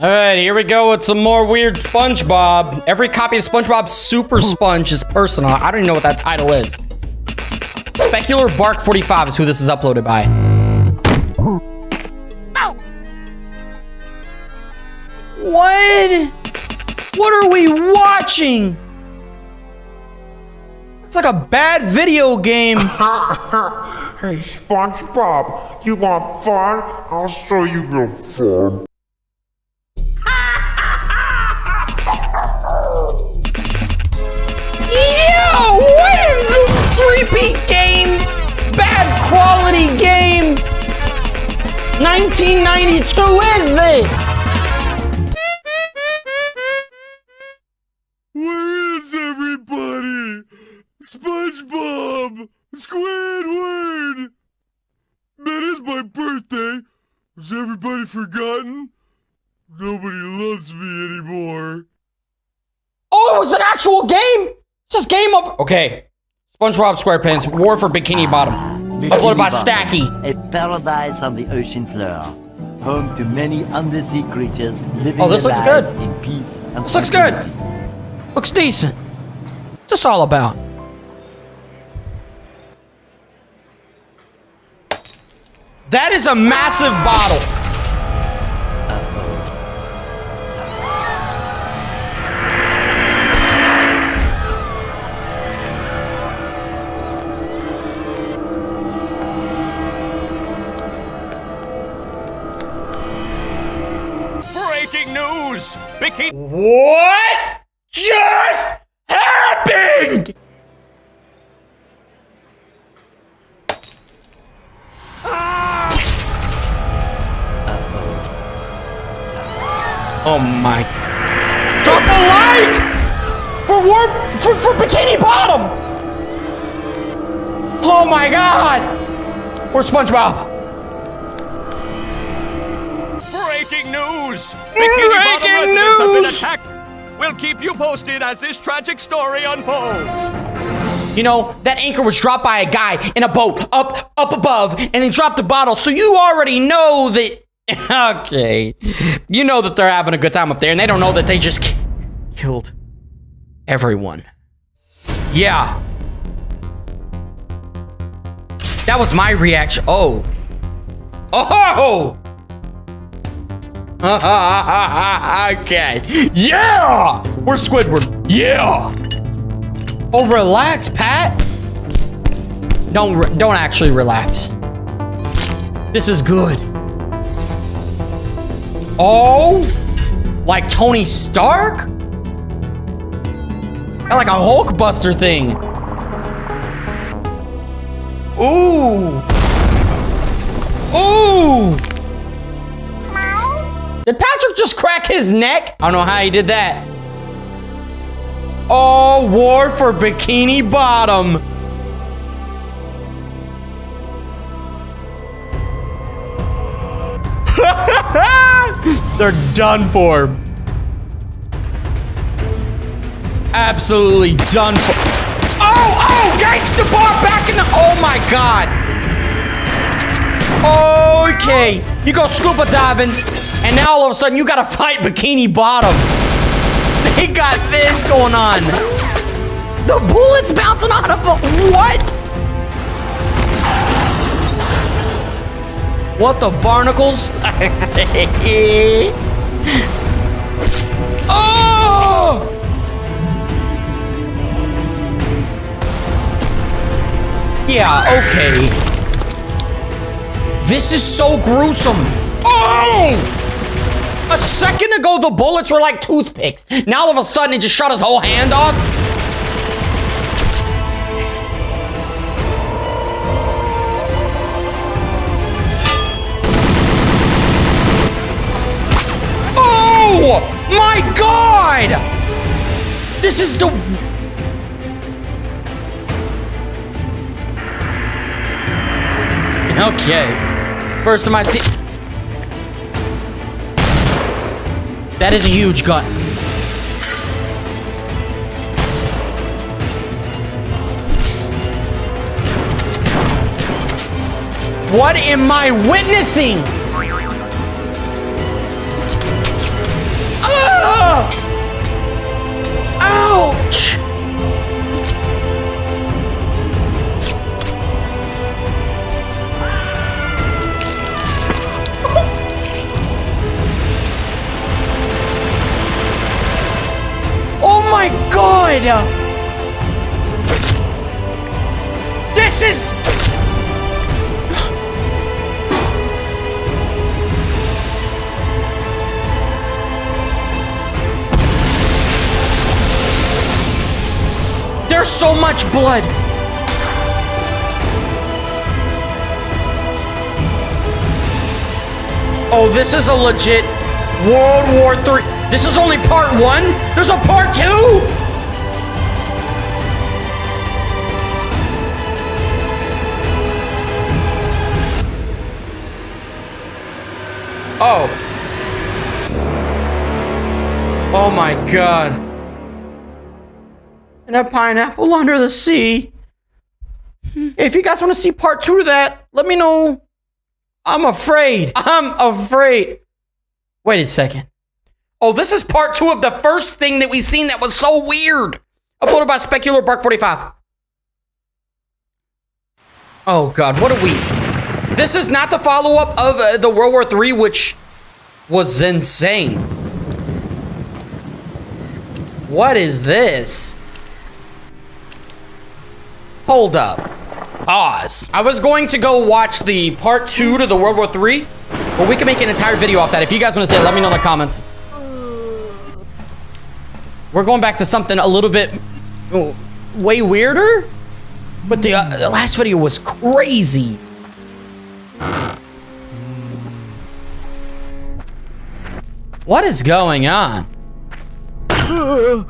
All right, here we go with some more weird SpongeBob. Every copy of SpongeBob Super Sponge is personal. I don't even know what that title is. Specular Bark 45 is who this is uploaded by. What? What are we watching? It's like a bad video game. Hey, SpongeBob, you want fun? I'll show you real fun. Creepy game? Bad quality game. 1992 is this? Where is everybody? SpongeBob! Squidward! That is my birthday. Has everybody forgotten? Nobody loves me anymore. Oh, it's an actual game. It's just game of. Okay. SpongeBob SquarePants War for Bikini Bottom. Uploaded by Stacky. A paradise on the ocean floor. Home to many undersea creatures living Oh, this looks good. in peace and This looks good. Looks decent. What's this all about? That is a massive bottle. News! Bikini What just happened? Oh my. Drop a like for war for, for Bikini Bottom. Oh my god. Where's SpongeBob? News! Bikini Breaking residents have been news! attacked! We'll keep you posted as this tragic story unfolds. You know, that anchor was dropped by a guy in a boat up up above and they dropped the bottle. So you already know that Okay. You know that they're having a good time up there and they don't know that they just ki- killed everyone. Yeah. That was my reaction. Oh. Oh! okay. Yeah! We're Squidward. Yeah! Oh, relax, Pat. Don't don't actually relax. This is good. Oh, like Tony Stark? Got like a Hulkbuster thing. Ooh. Ooh. Did Patrick just crack his neck? I don't know how he did that. Oh, war for Bikini Bottom. They're done for. Absolutely done for. Oh, oh, gangsta bar back in the. Oh my god. Okay, you go scuba diving, and now all of a sudden you gotta fight Bikini Bottom. They got this going on. The bullets bouncing out of what? What the barnacles? oh! Yeah, okay. This is so gruesome. Oh! Second ago, the bullets were like toothpicks. Now all of a sudden, it just shot his whole hand off. Oh my god! This is the. Okay. First time I see. That is a huge gun. What am I witnessing? Ah! Ow! This is. There's so much blood. Oh, this is a legit World War Three. This is only part one. There's a part two. Oh. Oh my god. And a pineapple under the sea. If you guys want to see part two of that, let me know. I'm afraid. I'm afraid. Wait a second. Oh, this is part two of the first thing that we seen that was so weird. Uploaded by Specular Bark 45. Oh god, what are we? This is not the follow-up of uh, the World War III, which was insane. What is this? Hold up. Pause. I was going to go watch the part two to the World War III, but we can make an entire video off that. If you guys want to say it, let me know in the comments. We're going back to something a little bit oh, way weirder, but the, uh, the last video was crazy. What is going on? Huh?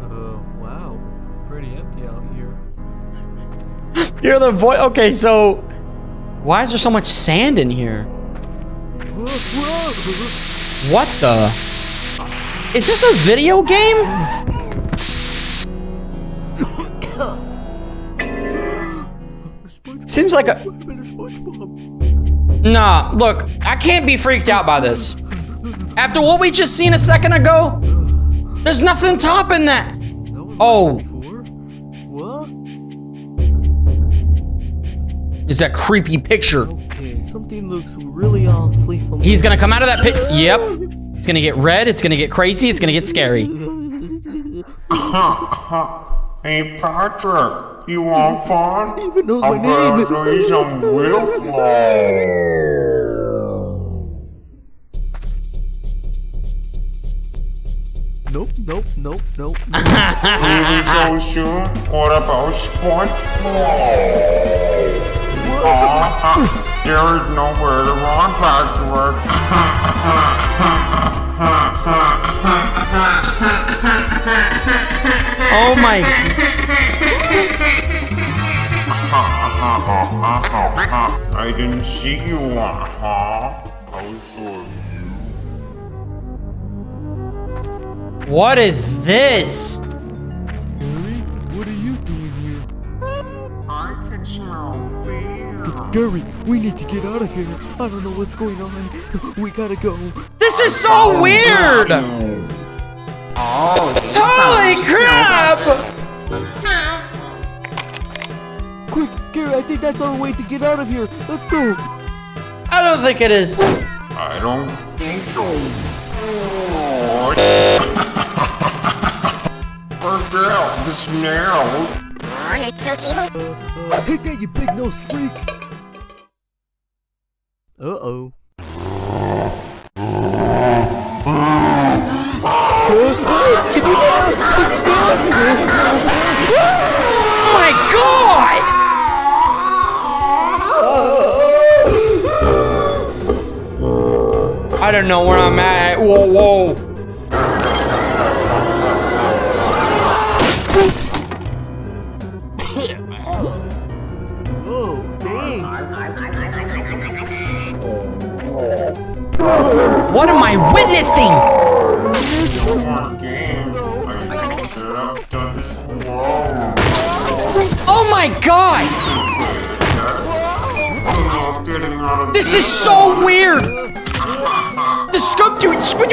Uh, wow. Pretty empty out here. You're the voice. Okay, so why is there so much sand in here? What the? Is this a video game? Seems like a. Nah, look, I can't be freaked out by this. After what we just seen a second ago, there's nothing topping that. Oh, What? is that creepy picture? Okay, something looks really awfully familiar. He's gonna come out of that pit. Yep. It's gonna get red. It's gonna get crazy. It's gonna get scary. Hey Patrick, you want fun? He even knows I'm my gonna name. show you some real fun. Nope, nope, nope, nope. Maybe so soon. What about SpongeBob? Uh-huh. Aw, there is nowhere to run, Patrick. Oh my. I didn't see you, uh-huh. I saw you. What is this? Gary, what are you doing here? I can smell fear. Gary, we need to get out of here. I don't know what's going on. We gotta go. This is so weird. Oh, Holy crap! Quick, Gary, I think that's our way to get out of here. Let's go. I don't think it is. I don't think so. Forget out the smell. Take that, you big nosed freak. Uh. Oh my god! I don't know where I'm at. Whoa, whoa. What am I witnessing? Oh my god! This is so weird! The scoop dude, squid.